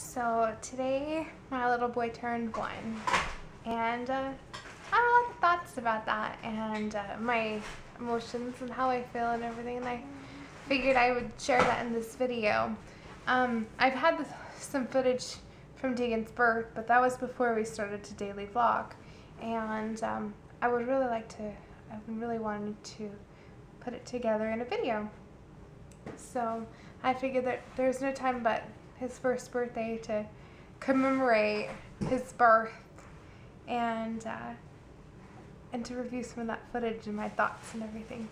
So today my little boy turned one and uh, I have a lot of thoughts about that and uh, my emotions and how I feel and everything and I figured I would share that in this video. Um, I've had this, some footage from Deegan's birth but that was before we started to daily vlog and um, I would really like to, been really wanting to put it together in a video. So I figured that there's no time but his first birthday to commemorate his birth and uh, and to review some of that footage and my thoughts and everything.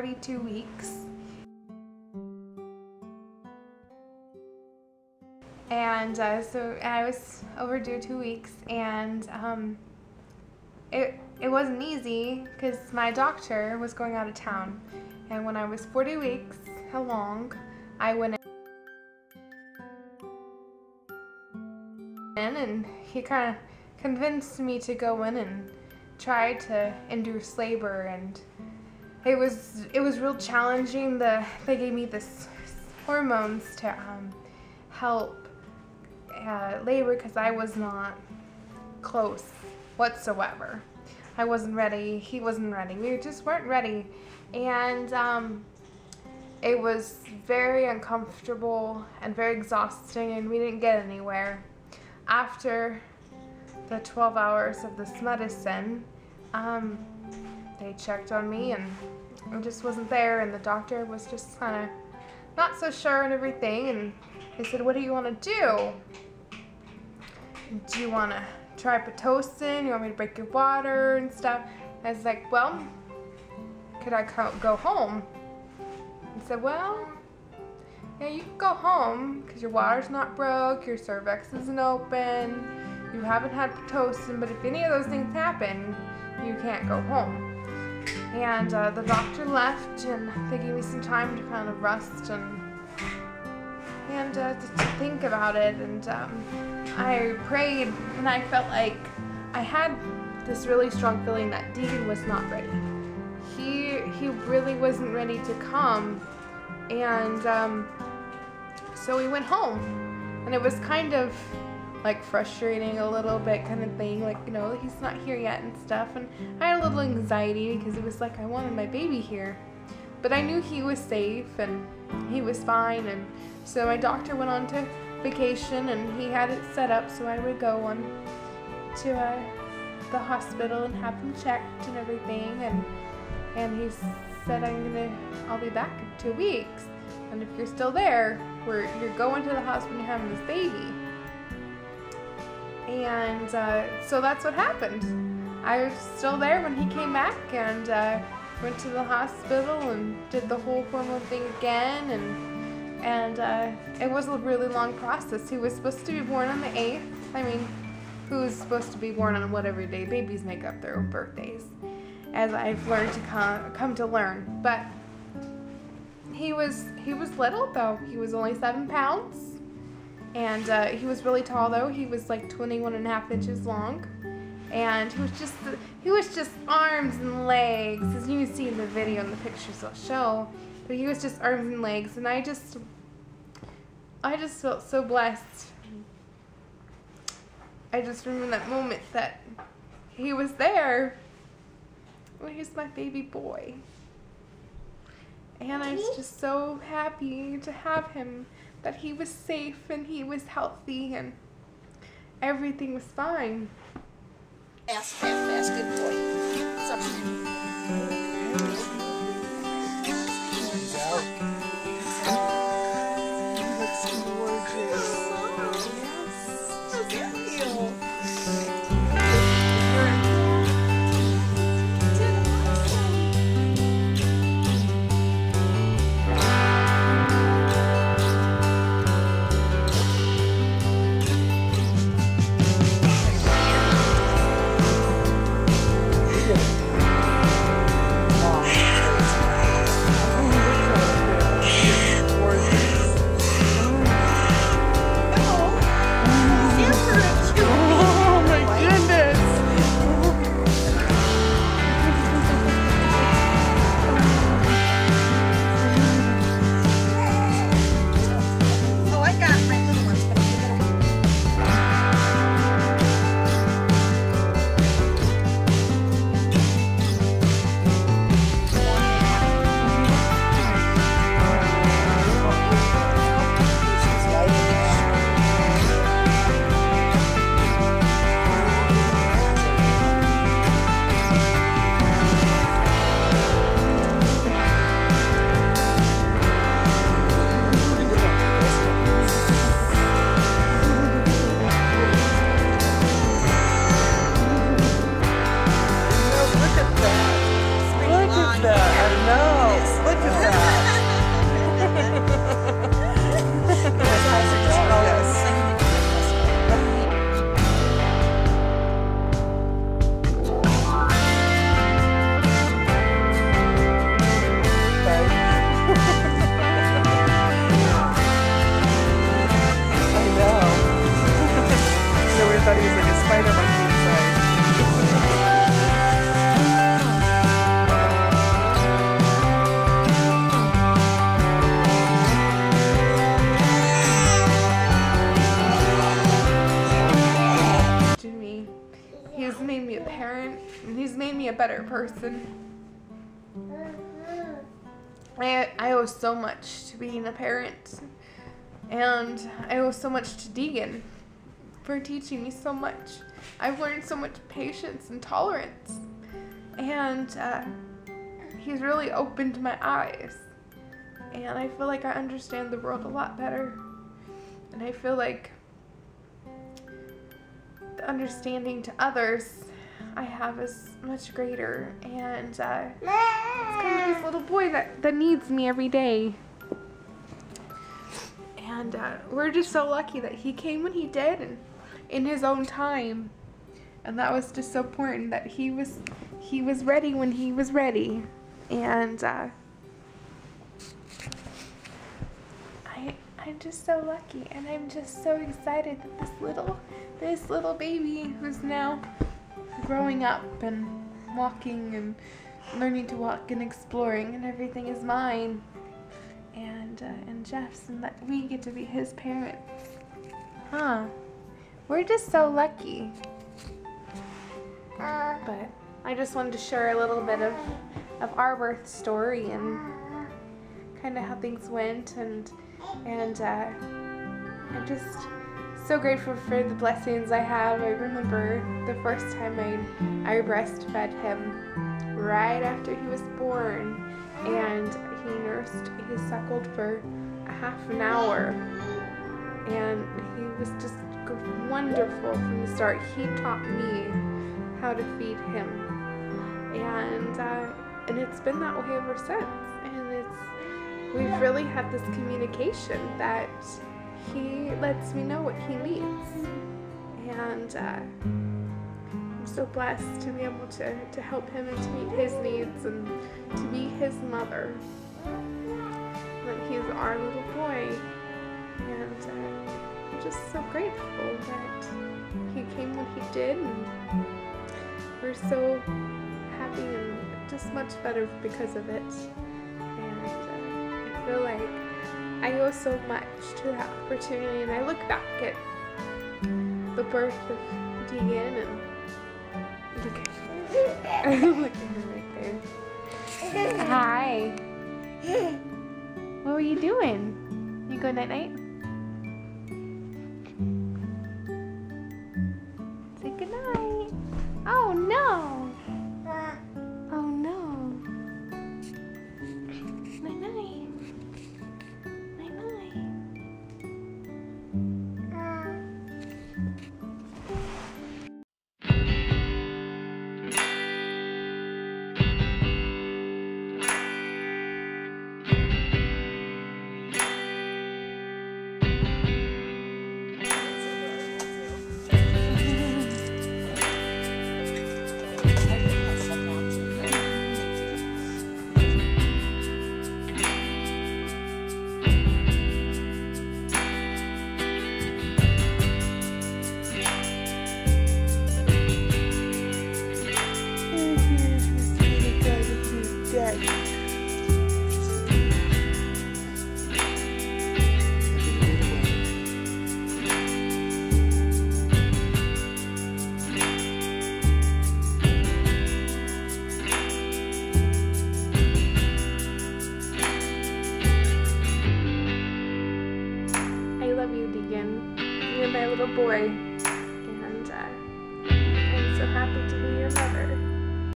42 weeks. And uh, so and I was overdue two weeks, and um, it, it wasn't easy because my doctor was going out of town. And when I was 40 weeks along, I went in and he kind of convinced me to go in and try to induce labor and it was it was real challenging. The they gave me this hormones to um, help uh, labor because I was not close whatsoever. I wasn't ready. He wasn't ready. We just weren't ready. And um, it was very uncomfortable and very exhausting and we didn't get anywhere. After the 12 hours of this medicine, um, they checked on me and I just wasn't there and the doctor was just kind of not so sure and everything and they said, what do you want to do? Do you want to try Pitocin? You want me to break your water and stuff? I was like, well, could I go home? He said, well, yeah, you can go home because your water's not broke, your cervix isn't open, you haven't had Pitocin, but if any of those things happen, you can't go home. And uh, the doctor left, and they gave me some time to kind of rest and and uh, to, to, think about it. And um, I prayed, and I felt like I had this really strong feeling that Dean was not ready. He he really wasn't ready to come, and um, so we went home, and it was kind of like frustrating a little bit kind of thing like you know he's not here yet and stuff. And I had a little anxiety because it was like I wanted my baby here. But I knew he was safe and he was fine. And so my doctor went on to vacation and he had it set up. So I would go on to uh, the hospital and have him checked and everything. And and he said I'm gonna I'll be back in two weeks. And if you're still there we're you're going to the hospital and having this baby and uh, so that's what happened. I was still there when he came back, and uh, went to the hospital and did the whole hormone thing again and and uh, it was a really long process. He was supposed to be born on the 8th. I mean, who's supposed to be born on whatever day babies make up their own birthdays, as I've learned to come, come to learn. But he was he was little though. He was only seven pounds, and uh, he was really tall though. He was like 21 and a half inches long, and he was just he was just arms and legs, as you can see in the video and the pictures I'll show. But he was just arms and legs, and I just I just felt so blessed. I just remember that moment that he was there. Well, he's my baby boy. And I was just so happy to have him, that he was safe and he was healthy and everything was fine. Fast, fast, good boy. better person. I, I owe so much to being a parent. And I owe so much to Deegan for teaching me so much. I've learned so much patience and tolerance. And uh, he's really opened my eyes. And I feel like I understand the world a lot better. And I feel like the understanding to others I have is much greater. And uh, it's kind of this little boy that, that needs me every day. And uh, we're just so lucky that he came when he did and in his own time. And that was just so important that he was he was ready when he was ready. And uh, I I'm just so lucky and I'm just so excited that this little this little baby who's now growing up and walking and learning to walk and exploring and everything is mine and uh, and Jeff's and that we get to be his parents. Huh. We're just so lucky. But I just wanted to share a little bit of of our birth story and kind of how things went and and uh, I just so grateful for the blessings I have. I remember the first time I, I breastfed him right after he was born, and he nursed, he suckled for a half an hour, and he was just wonderful from the start. He taught me how to feed him, and uh, and it's been that way ever since. And it's we've really had this communication that he lets me know what he needs, and uh, I'm so blessed to be able to to help him and to meet his needs and to be his mother. That he's our little boy, and uh, I'm just so grateful that he came when he did, and we're so happy and just much better because of it. And uh, I feel like I owe so much to that opportunity, and I look back at the birth of Deegan and look at look at her right there. Hi. What were you doing? You going night night?